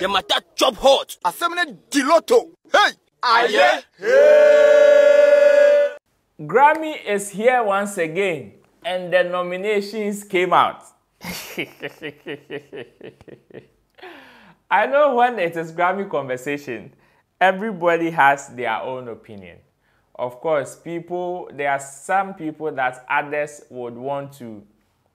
The matter chop hot. Asemne diloto. Hey! Aye. Grammy is here once again, and the nominations came out. I know when it is Grammy conversation, everybody has their own opinion. Of course, people there are some people that others would want to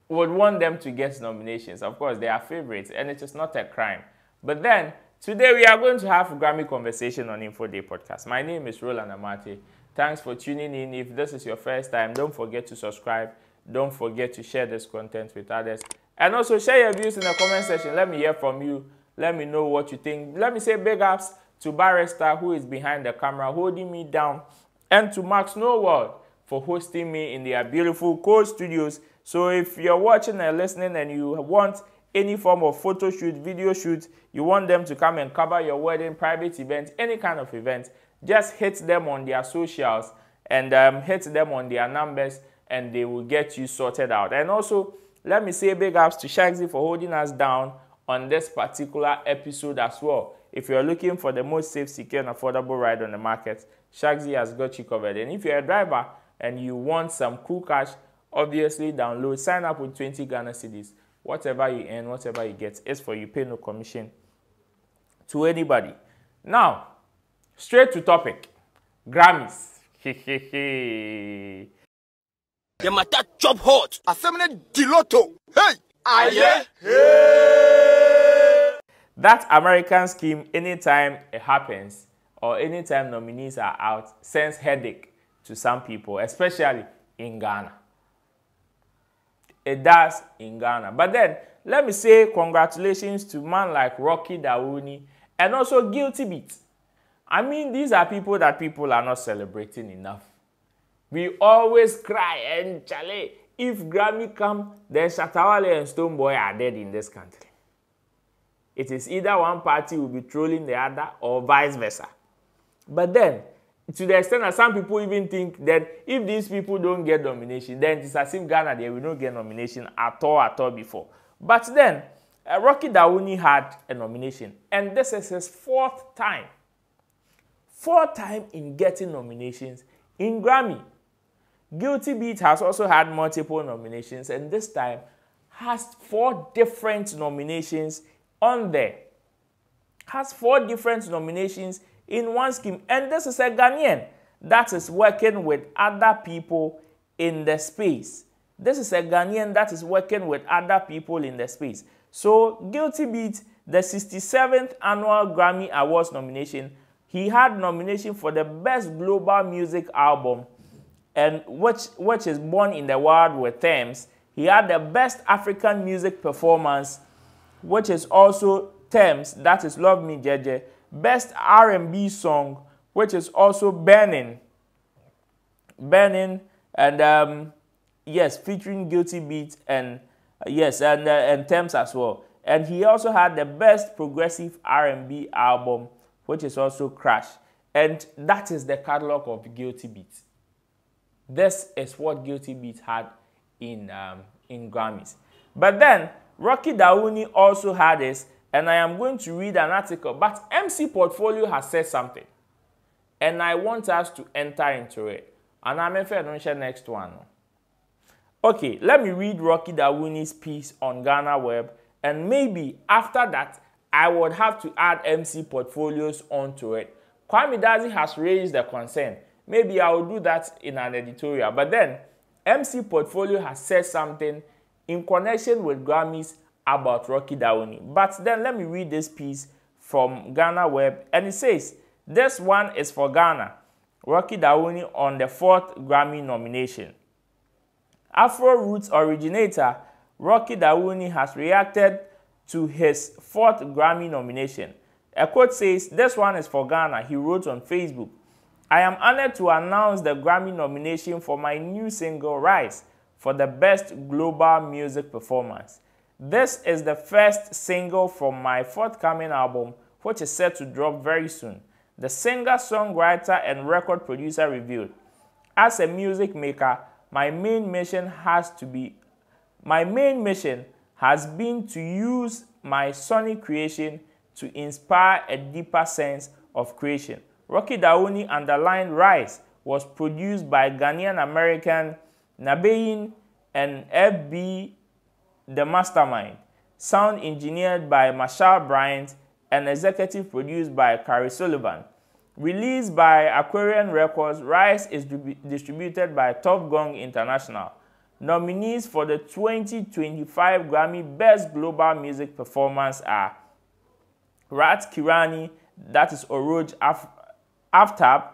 would want them to get nominations. Of course, they are favorites, and it is not a crime. But then today we are going to have a Grammy conversation on Info Day podcast. My name is Roland Amartey. Thanks for tuning in. If this is your first time, don't forget to subscribe. Don't forget to share this content with others. And also share your views in the comment section. Let me hear from you. Let me know what you think. Let me say big ups to Barrister, who is behind the camera, holding me down, and to Max Snowworld for hosting me in their beautiful Code Studios. So if you're watching and listening and you want any form of photo shoot, video shoot, you want them to come and cover your wedding, private event, any kind of event, just hit them on their socials and um, hit them on their numbers and they will get you sorted out. And also, let me say big ups to Shaxi for holding us down on this particular episode as well. If you're looking for the most safe, secure, and affordable ride on the market, Shaxi has got you covered. And if you're a driver and you want some cool cash, obviously download, sign up with 20 Ghana cedis. Whatever you earn, whatever you get, is for you. Pay no commission to anybody. Now, straight to topic. Grammys. The matter chop hot. Asemne diloto. Hey! Aye. that American scheme, anytime it happens or anytime nominees are out, sends headache to some people, especially in Ghana. It does in Ghana. But then, let me say congratulations to man like Rocky Dawouni and also Guilty Beat. I mean, these are people that people are not celebrating enough. We always cry and chale. If Grammy come, then Shatawale and Stonebwoy are dead in this country. It is either one party will be trolling the other or vice versa. But then, to the extent that some people even think that if these people don't get nomination, then it's as if Ghana they will not get nomination at all at all before. But then, uh, Rocky Dawuni had a nomination, and this is his fourth time. Fourth time in getting nominations in Grammy. Guilty Beat has also had multiple nominations, and this time has four different nominations on there. Has four different nominations in one scheme, and this is a Ghanaian that is working with other people in the space. This is a Ghanaian that is working with other people in the space. So, Guilty Beat, the 67th annual Grammy Awards nomination, he had nomination for the best global music album and which which is born in the world with Tems. He had the best African music performance, which is also Tems, that is Love Me Jeje. Best R&B song, which is also Burning. Burning and um, yes, featuring Guilty Beat and uh, yes, and uh, and Tems as well. And he also had the best progressive R&B album, which is also Crash. And that is the catalog of Guilty Beat. This is what Guilty Beat had in, um, in Grammys. But then, Rocky Dawuni also had this, and I am going to read an article, but MC Portfolio has said something. And I want us to enter into it. And I'm going to share next one. Okay, let me read Rocky Dawouni's piece on Ghana Web, and maybe after that, I would have to add MC Portfolios onto it. Kwame Dazi has raised the concern maybe I will do that in an editorial. But then, MC Portfolio has said something in connection with Grammys about Rocky Dawuni. But then let me read this piece from Ghana Web, and it says, this one is for Ghana, Rocky Dawuni on the fourth Grammy nomination. Afro Roots originator Rocky Dawuni has reacted to his fourth Grammy nomination. A quote says, this one is for Ghana, he wrote on Facebook. I am honored to announce the Grammy nomination for my new single Rise for the Best Global Music Performance. This is the first single from my forthcoming album, which is set to drop very soon. The singer, songwriter, and record producer revealed, As a music maker, my main mission has to be my main mission has been to use my sonic creation to inspire a deeper sense of creation. Rocky Dawuni underlined Rise was produced by Ghanaian American Nabeyin and FB The Mastermind, sound engineered by Marshall Bryant, and executive produced by Carrie Sullivan. Released by Aquarian Records, Rise is distributed by Top Gong International. Nominees for the 2025 Grammy Best Global Music Performance are Rat Kirani, that is Arooj Af- Aftab,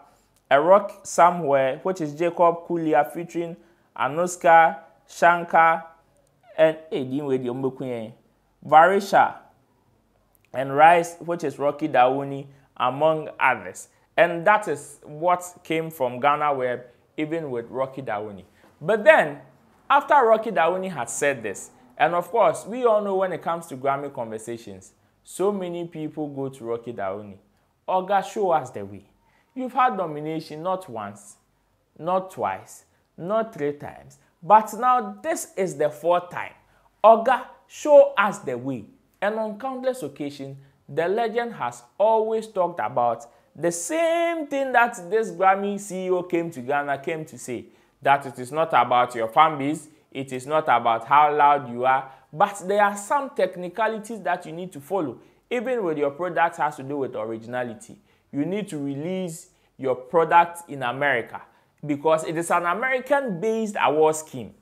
A Rock Somewhere, which is Jacob Collier featuring Anoushka Shankar and hey, Varisha, and Rise, which is Rocky Dauni, among others. And that is what came from Ghana Web, even with Rocky Dauni. But then, after Rocky Dauni had said this, and of course, we all know when it comes to Grammy conversations, so many people go to Rocky Dauni. Oga, show us the way. You've had nomination not once, not twice, not three times, but now this is the fourth time. Oga, show us the way. And on countless occasions, the legend has always talked about the same thing that this Grammy CEO came to Ghana came to say that it is not about your fan base, it is not about how loud you are, but there are some technicalities that you need to follow. Even with your product has to do with originality. You need to release your product in America because it is an American based award scheme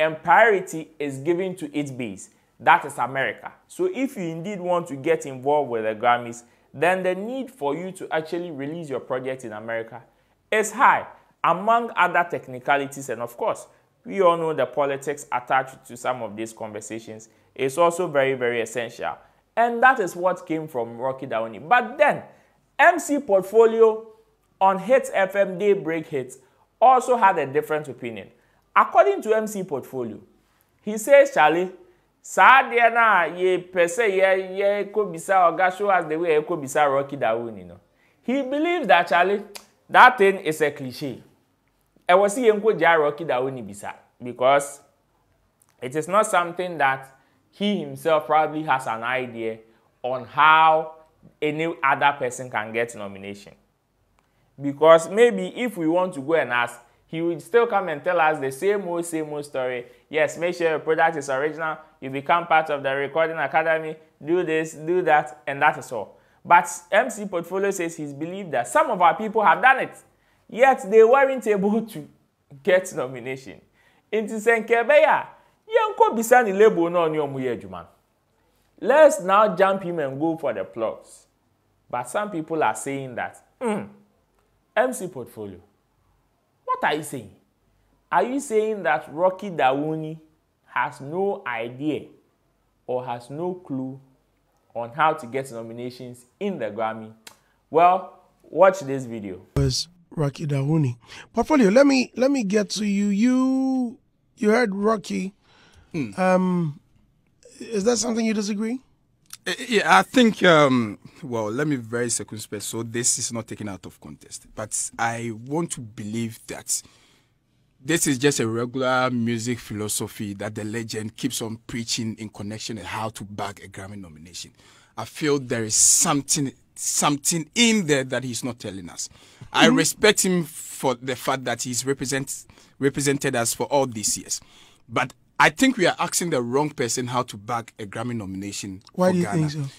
and priority is given to its base. That is America. So if you indeed want to get involved with the Grammys, then the need for you to actually release your project in America is high, among other technicalities. And of course, we all know the politics attached to some of these conversations is also very, very essential. And that is what came from Rocky Dawuni. But then, MC Portfolio on Hits FM Daybreak Hits also had a different opinion. According to MC Portfolio, he says, Charlie, saa adeɛ no a sɛ yɛ yɛkɔbisa ɔga show us the way yɛkɔbisa rocky dawuni no he believes that actually that thing is a cliche. Ɛwɔ sɛ yɛnkɔgyaa rocky dawuni bisa because it is not something that he himself probably has an idea on how any other person can get nomination because maybe if we want to go and ask he would still come and tell us the same old, same old story. Yes, make sure your product is original. You become part of the recording academy. Do this, do that, and that is all. But MC Portfolio says he's believed that some of our people have done it, yet they weren't able to get nomination. Nti sɛ nkɛbɛ yɛ a yɛnkɔ bisa ne label yɛ adwuma. Let's now jump him and go for the plugs. But some people are saying that mm, MC Portfolio What are you saying? Are you saying that Rocky Dawuni has no idea or has no clue on how to get nominations in the Grammy? Well, watch this video. Was Rocky Dawuni. Portfolio, let me let me get to you. You you heard Rocky. Mm. Um is that something you disagree? Yeah, I think, um, well, let me very circumspect. So this is not taken out of context. But I want to believe that this is just a regular music philosophy that the legend keeps on preaching in connection with how to bag a Grammy nomination. I feel there is something something in there that he's not telling us. Mm-hmm. I respect him for the fact that he's represent, represented us for all these years. But I think we are asking the wrong person how to bag a Grammy nomination. Why do you Ghana. think so?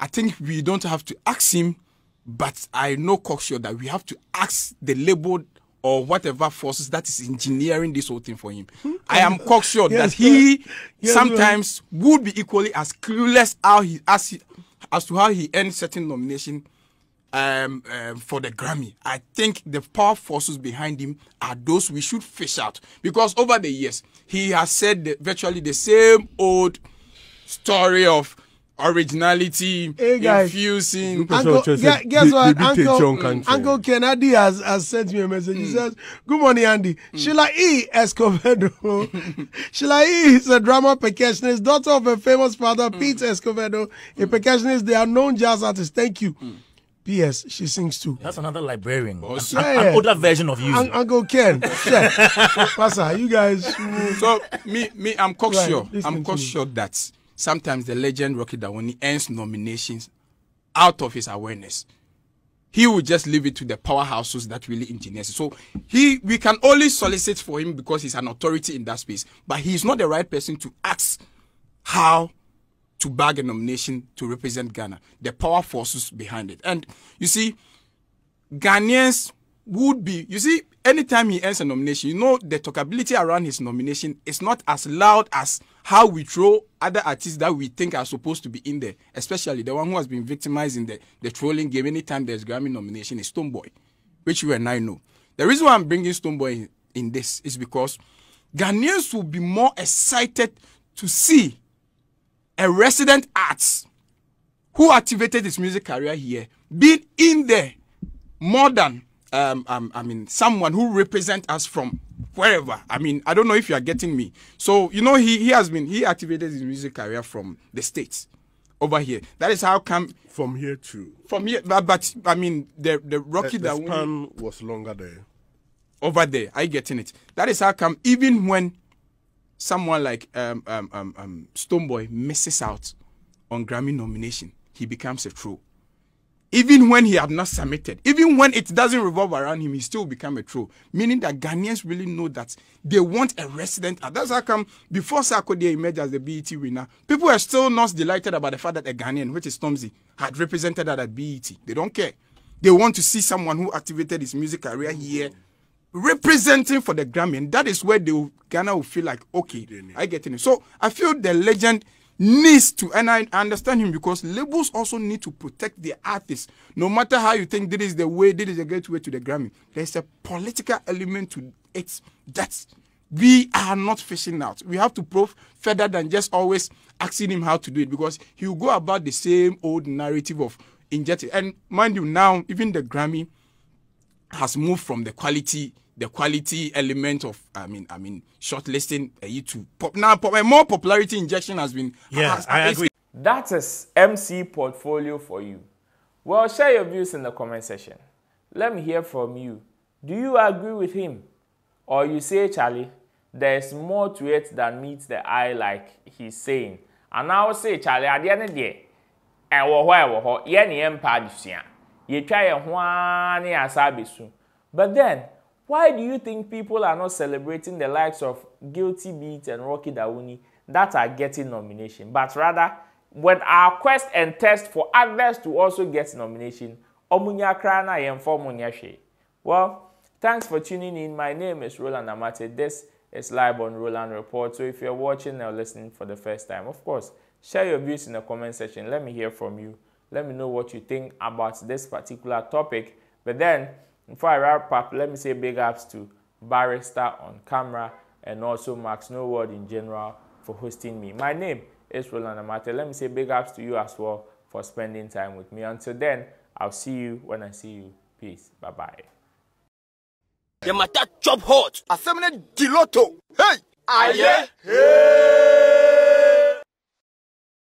I think we don't have to ask him, but I know cocksure that we have to ask the label or whatever forces that is engineering this whole thing for him. Hmm? I am cocksure yes, that he yes, sometimes would be equally as clueless how he as, he, as to how he earned certain nomination um, um, for the Grammy. I think the power forces behind him are those we should fish out because over the years he has said the, virtually the same old story of originality hey guys, infusing. Uncle, yeah, guess what? Uncle, Uncle Kennedy has, has sent me a message. Mm. He says, Good morning, Andy. Mm. Sheila E. Escovedo. Sheila E. is a drama percussionist, daughter of a famous father, mm. Pete Escovedo, a percussionist. They are known jazz artists. Thank you. P.S. She sings too. That's another librarian. Oh, an, yeah. an older version of you. Un- Uncle Ken. Pastor, you guys. So me, me, I'm cocksure. Right, I'm cocksure that sometimes the legend Rocky Dawuni earns nominations out of his awareness. He will just leave it to the powerhouses that really engineers. So he, we can only solicit for him because he's an authority in that space. But he's not the right person to ask how to bag a nomination to represent Ghana. The power forces behind it, and you see, Ghanaians would be. You see, anytime he earns a nomination, you know the talkability around his nomination is not as loud as how we throw other artists that we think are supposed to be in there, especially the one who has been victimized in the, the trolling game anytime there's Grammy nomination is Stonebwoy, which you and I know. The reason why I'm bringing Stonebwoy in, in this is because Ghanaians will be more excited to see a resident arts who activated his music career here being in there more than um, um, I mean, someone who represent us from wherever. I mean, I don't know if you are getting me. So you know, he he has been he activated his music career from the states over here. That is how come from here to from here. But, but I mean, the the Rocky the, the span was longer there. Over there, I getting it. That is how come even when someone like um um um, um Stonebwoy misses out on Grammy nomination, he becomes a troll even when he had not submitted, even when it doesn't revolve around him, he still become a troll. Meaning that Ghanaians really know that they want a resident. That's how come before Sarkodie emerged as the BET winner, people were still not delighted about the fact that a Ghanaian, which is Stormzy, had represented that at BET. They don't care. They want to see someone who activated his music career here representing for the Grammy. And that is where the Ghana will feel like, okay, I get it. So I feel the legend needs to, and I understand him because labels also need to protect the artists. No matter how you think this is the way, this is the gateway to the Grammy, there's a political element to it that we are not fishing out. We have to prove further than just always asking him how to do it because he will go about the same old narrative of injecting. And mind you, now even the Grammy has moved from the quality the quality element of I mean I mean shortlisting eh, uh, YouTube. pop now pop, a more popularity injection has been yeah has, I agree. That is MC portfolio for you. Well, share your views in the comment section. Let me hear from you. Do you agree with him, or you say Charlie? There's more to it than meets the eye, like he's saying. And I will say Charlie, at the end of the day, ɛwɔ hɔ ɛwɔ hɔ yɛn ne yɛn mpa adesua yɛtwa yɛn ho ara ne yɛn asa abesu but then Why do you think people are not celebrating the likes of Guilty Beat and Rocky Dawuni that are getting nomination, but rather when our quest and test for others to also get nomination, omunya krana yemfo Well, thanks for tuning in. My name is Roland Amate. This is live on Roland Report. So if you're watching or listening for the first time, of course, share your views in the comment section. Let me hear from you. Let me know what you think about this particular topic. But then before I wrap up, let me say big ups to Barrister on camera and also Max No Word in general for hosting me. My name is Roland Amate. Let me say big ups to you as well for spending time with me. Until then, I'll see you when I see you. Peace. Bye bye. The matter chop hot. Assembly Diloto. Hey! Aye. Hey!